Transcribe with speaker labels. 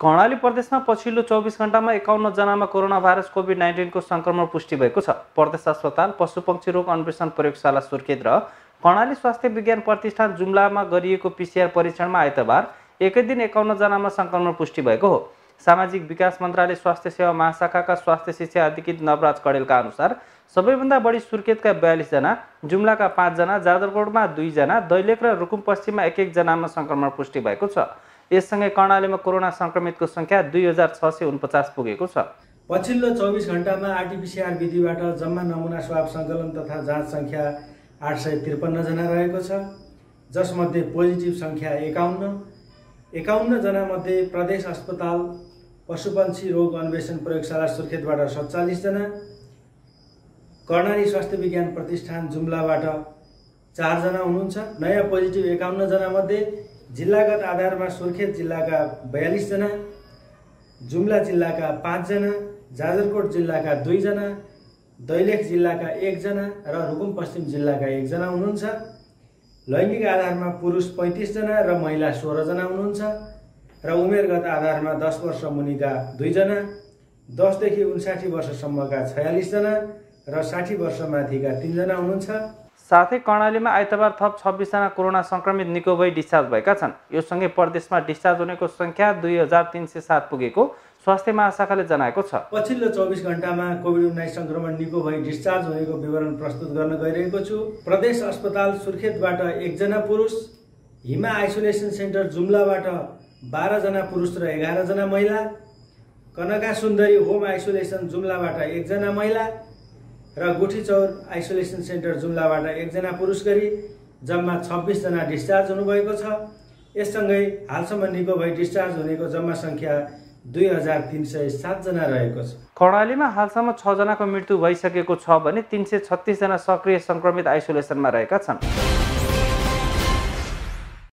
Speaker 1: कर्णाली प्रदेशमा पछिल्लो चौबिस घन्टामा एकाउन्नजनामा कोरोना भाइरस कोभिड नाइन्टिनको सङ्क्रमण पुष्टि भएको छ। प्रदेश अस्पताल पशुपक्षी रोग अन्वेषण प्रयोगशाला सुर्खेत र कर्णाली स्वास्थ्य विज्ञान प्रतिष्ठान जुम्लामा गरिएको पिसिआर परीक्षणमा आइतबार एकै दिन एकाउन्नजनामा सङ्क्रमण पुष्टि भएको हो। सामाजिक विकास मन्त्रालय स्वास्थ्य सेवा महाशाखाका स्वास्थ्य शिक्षा अधिकृत नवराज कडेलका अनुसार सबैभन्दा बढी सुर्खेतका बयालिसजना जुम्लाका पाँचजना जाजरकोटमा दुईजना दैलेख र रुकुम पश्चिममा एक एकजनामा सङ्क्रमण पुष्टि भएको छ। यससँगै कर्णालीमा कोरोना सङ्क्रमितको सङ्ख्या दुई हजार छ सय उनपचास पुगेको छ।
Speaker 2: पछिल्लो चौबिस घन्टामा आरटिपिसिआर विधिबाट जम्मा नमुना स्वाब सङ्कलन तथा जाँच सङ्ख्या आठ सय त्रिपन्नजना रहेको छ। जसमध्ये पोजिटिभ सङ्ख्या एकाउन्न। एकाउन्नजनामध्ये प्रदेश अस्पताल पशुपन्छी रोग अन्वेषण प्रयोगशाला सुर्खेतबाट सत्तालिसजना कर्णाली स्वास्थ्य विज्ञान प्रतिष्ठान जुम्लाबाट चारजना हुनुहुन्छ। नयाँ पोजिटिभ एकाउन्नजनामध्ये जिल्लागत आधारमा सुर्खेत जिल्लाका बयालिसजना जुम्ला जिल्लाका पाँचजना जाजरकोट जिल्लाका दुईजना दैलेख जिल्लाका एकजना र रुकुम पश्चिम जिल्लाका एकजना हुनुहुन्छ। लैङ्गिक आधारमा पुरुष पैँतिसजना र महिला सोह्रजना हुनुहुन्छ र उमेरगत आधारमा दस वर्ष मुनिका दुईजना दसदेखि उन्साठी वर्षसम्मका छयालिसजना र साठी वर्षमाथिका तिनजना हुनुहुन्छ।
Speaker 1: साथै कर्णालीमा आइतबार थप छब्बिसजना कोरोना सङ्क्रमित निको भई डिस्चार्ज भएका छन्। यो सँगै प्रदेशमा डिस्चार्ज हुनेको सङ्ख्या दुई हजार तिन सय सात पुगेको स्वास्थ्य महाशाखाले जनाएको छ।
Speaker 2: पछिल्लो चौबिस घन्टामा कोभिड उन्नाइस सङ्क्रमण निको भई डिस्चार्ज हुनेको विवरण प्रस्तुत गर्न गइरहेको छु। प्रदेश अस्पताल सुर्खेतबाट एकजना पुरुष हिमा आइसोलेसन सेन्टर जुम्लाबाट बाह्रजना पुरुष र एघारजना महिला कनका सुन्दरी होम आइसोलेसन जुम्लाबाट एकजना महिला र गुठी चौर आइसोलेसन सेन्टर जुम्लाबाट एकजना पुरुष गरी जम्मा छब्बिसजना डिस्चार्ज हुनुभएको छ। यससँगै हालसम्म निको भई डिस्चार्ज हुनेको जम्मा सङ्ख्या दुई हजार तिन सय सातजना रहेको छ।
Speaker 1: कर्णालीमा हालसम्म छजनाको मृत्यु भइसकेको छ भने तिन सय छत्तिसजना सक्रिय सङ्क्रमित आइसोलेसनमा रहेका छन्।